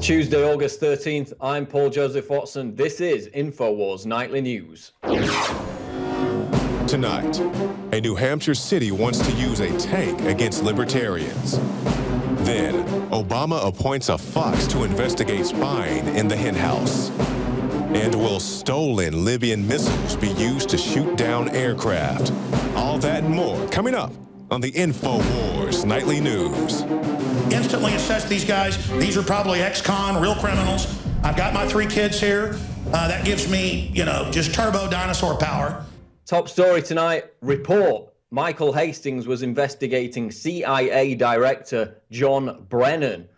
Tuesday, August 13th. I'm Paul Joseph Watson. This is InfoWars Nightly News. Tonight, a New Hampshire city wants to use a tank against libertarians. Then, Obama appoints a fox to investigate spying in the hen house. And will stolen Libyan missiles be used to shoot down aircraft? All that and more coming up on the InfoWars Nightly News instantly assess these guys. These are probably ex-con, real criminals. I've got my three kids here. Uh, that gives me, you know, just turbo dinosaur power. Top story tonight report. Michael Hastings was investigating CIA Director John Brennan.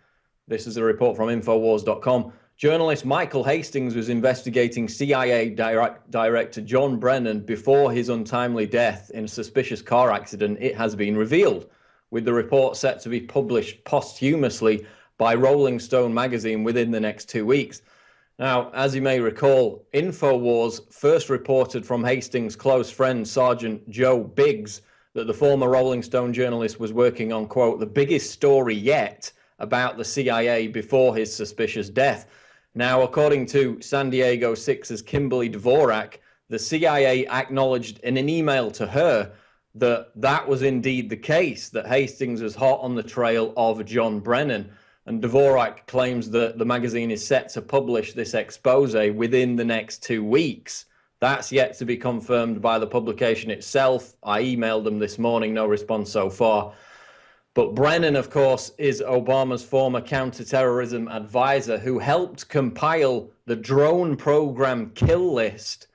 This is a report from Infowars.com. Journalist Michael Hastings was investigating CIA direct, Director John Brennan before his untimely death in a suspicious car accident, it has been revealed with the report set to be published posthumously by Rolling Stone magazine within the next two weeks. Now, as you may recall, InfoWars first reported from Hastings' close friend, Sergeant Joe Biggs, that the former Rolling Stone journalist was working on, quote, the biggest story yet about the CIA before his suspicious death. Now, according to San Diego Six's Kimberly Dvorak, the CIA acknowledged in an email to her that that was indeed the case, that Hastings was hot on the trail of John Brennan. And Dvorak claims that the magazine is set to publish this expose within the next two weeks. That's yet to be confirmed by the publication itself. I emailed them this morning, no response so far. But Brennan, of course, is Obama's former counterterrorism advisor who helped compile the drone program kill list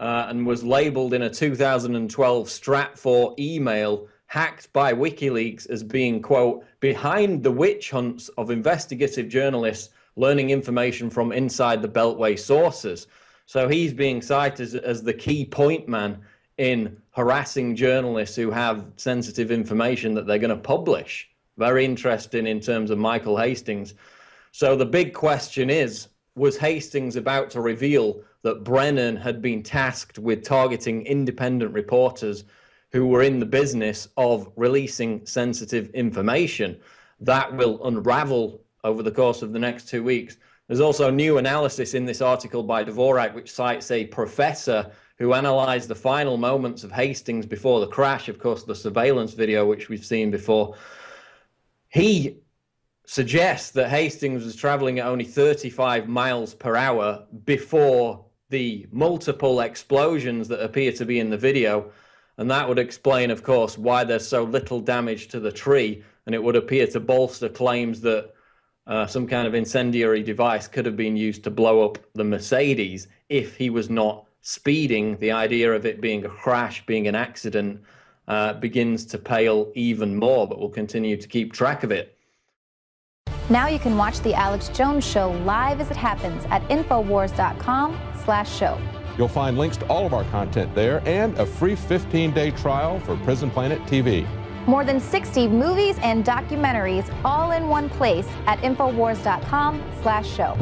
uh, and was labeled in a 2012 Stratfor email hacked by WikiLeaks as being, quote, behind the witch hunts of investigative journalists learning information from inside the Beltway sources. So he's being cited as, as the key point man in harassing journalists who have sensitive information that they're going to publish. Very interesting in terms of Michael Hastings. So the big question is was Hastings about to reveal that Brennan had been tasked with targeting independent reporters who were in the business of releasing sensitive information. That will unravel over the course of the next two weeks. There's also new analysis in this article by Dvorak, which cites a professor who analyzed the final moments of Hastings before the crash, of course, the surveillance video, which we've seen before. He suggests that Hastings was traveling at only 35 miles per hour before the multiple explosions that appear to be in the video. And that would explain, of course, why there's so little damage to the tree. And it would appear to bolster claims that uh, some kind of incendiary device could have been used to blow up the Mercedes if he was not speeding. The idea of it being a crash, being an accident, uh, begins to pale even more, but we'll continue to keep track of it. Now you can watch The Alex Jones Show live as it happens at Infowars.com slash show. You'll find links to all of our content there and a free 15-day trial for Prison Planet TV. More than 60 movies and documentaries all in one place at Infowars.com slash show.